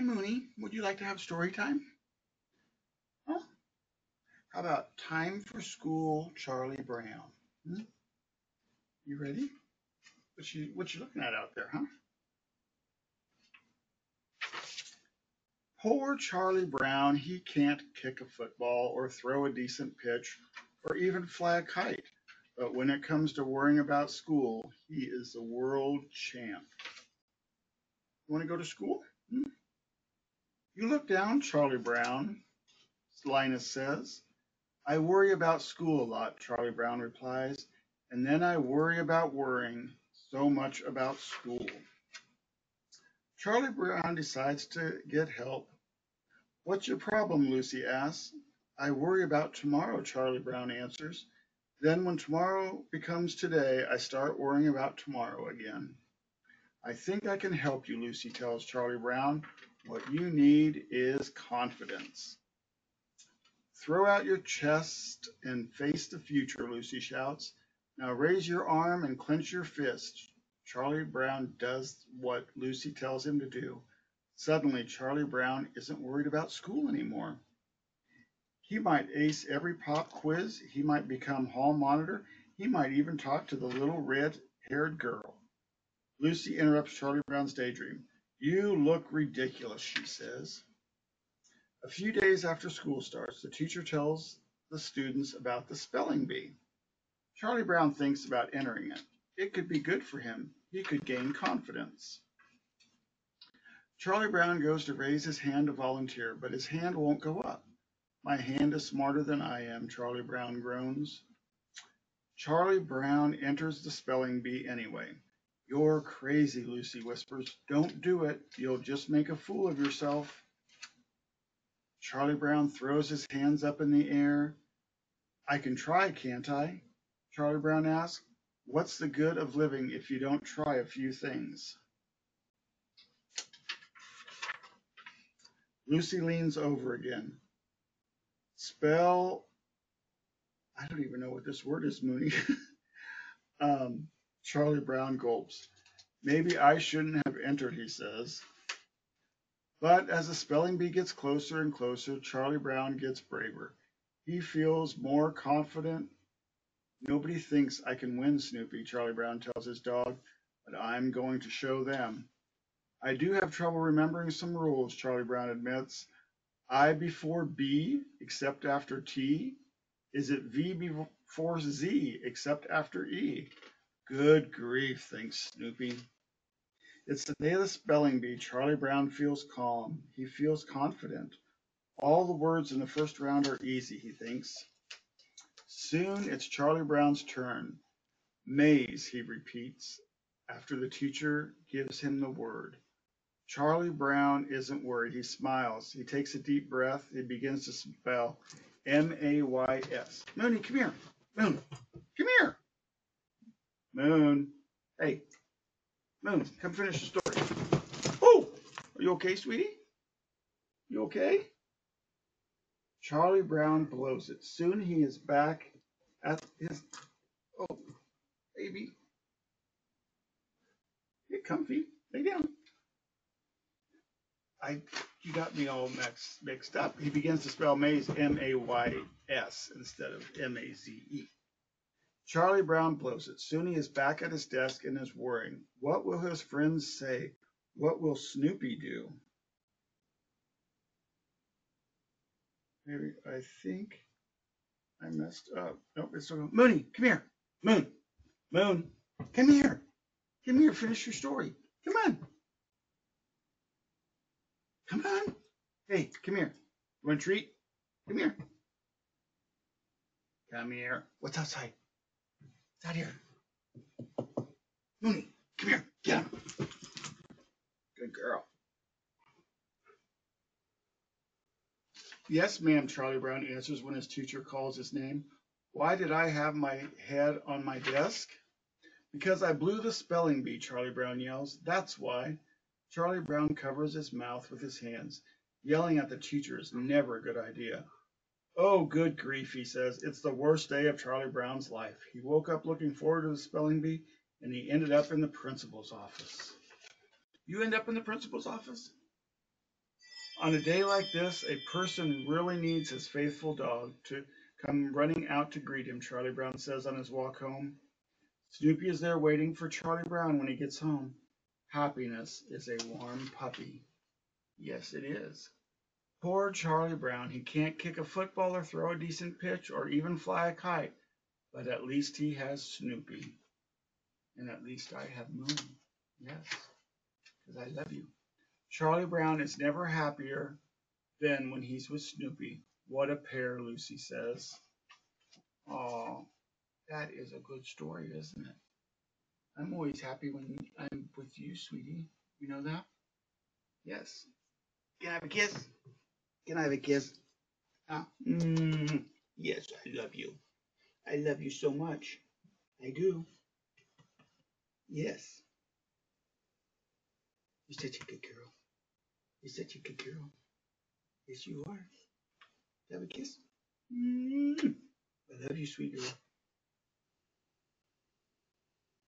Hi, Moonie. Would you like to have story time? Huh? How about time for school, Charlie Brown? Hmm? You ready? What you what you looking at out there, huh? Poor Charlie Brown, he can't kick a football or throw a decent pitch or even fly a kite. But when it comes to worrying about school, he is the world champ. Want to go to school? Hmm? You look down, Charlie Brown, Linus says. I worry about school a lot, Charlie Brown replies, and then I worry about worrying so much about school. Charlie Brown decides to get help. What's your problem, Lucy asks. I worry about tomorrow, Charlie Brown answers. Then when tomorrow becomes today, I start worrying about tomorrow again. I think I can help you, Lucy tells Charlie Brown. What you need is confidence. Throw out your chest and face the future, Lucy shouts. Now raise your arm and clench your fist. Charlie Brown does what Lucy tells him to do. Suddenly, Charlie Brown isn't worried about school anymore. He might ace every pop quiz. He might become hall monitor. He might even talk to the little red-haired girl. Lucy interrupts Charlie Brown's daydream. You look ridiculous, she says. A few days after school starts, the teacher tells the students about the spelling bee. Charlie Brown thinks about entering it. It could be good for him. He could gain confidence. Charlie Brown goes to raise his hand to volunteer, but his hand won't go up. My hand is smarter than I am, Charlie Brown groans. Charlie Brown enters the spelling bee anyway. You're crazy, Lucy whispers. Don't do it. You'll just make a fool of yourself. Charlie Brown throws his hands up in the air. I can try, can't I? Charlie Brown asks. What's the good of living if you don't try a few things? Lucy leans over again. Spell, I don't even know what this word is, Moonie. um, Charlie Brown gulps. Maybe I shouldn't have entered, he says. But as the spelling bee gets closer and closer, Charlie Brown gets braver. He feels more confident. Nobody thinks I can win, Snoopy, Charlie Brown tells his dog, but I'm going to show them. I do have trouble remembering some rules, Charlie Brown admits. I before B, except after T? Is it V before Z, except after E? Good grief, thinks Snoopy. It's the day of the spelling bee. Charlie Brown feels calm. He feels confident. All the words in the first round are easy, he thinks. Soon it's Charlie Brown's turn. Maze, he repeats, after the teacher gives him the word. Charlie Brown isn't worried. He smiles. He takes a deep breath. He begins to spell M-A-Y-S. Moonie, come here. Moon, come here. Moon. Hey, Moon, come finish the story. Oh, are you okay, sweetie? You okay? Charlie Brown blows it. Soon he is back at his. Oh, baby. Get comfy. Lay down. I you got me all mixed mixed up. He begins to spell maze M A Y S instead of M A Z E. Charlie Brown blows it. He is back at his desk and is worrying. What will his friends say? What will Snoopy do? Maybe I think I messed up. Nope, it's still Moonie, come here. Moon, Moon, come here. Come here, finish your story. Come on. Come on. Hey, come here. You want a treat? Come here. Come here. What's outside? It's out here. Moonie, come here. Get him. Good girl. Yes, ma'am, Charlie Brown answers when his teacher calls his name. Why did I have my head on my desk? Because I blew the spelling bee, Charlie Brown yells. That's why. Charlie Brown covers his mouth with his hands. Yelling at the teacher is never a good idea. Oh, good grief, he says. It's the worst day of Charlie Brown's life. He woke up looking forward to the spelling bee, and he ended up in the principal's office. You end up in the principal's office? On a day like this, a person really needs his faithful dog to come running out to greet him, Charlie Brown says on his walk home. Snoopy is there waiting for Charlie Brown when he gets home. Happiness is a warm puppy. Yes, it is. Poor Charlie Brown, he can't kick a football or throw a decent pitch or even fly a kite, but at least he has Snoopy. And at least I have Moon. Yes, because I love you. Charlie Brown is never happier than when he's with Snoopy. What a pair, Lucy says. Oh, that is a good story, isn't it? I'm always happy when I'm with you, sweetie. You know that? Yes. Can I have a kiss? Can I have a kiss? Huh? Mm, yes, I love you. I love you so much. I do. Yes. You're such a good girl. You're such a good girl. Yes, you are. Have a kiss. Mm. I love you, sweet girl.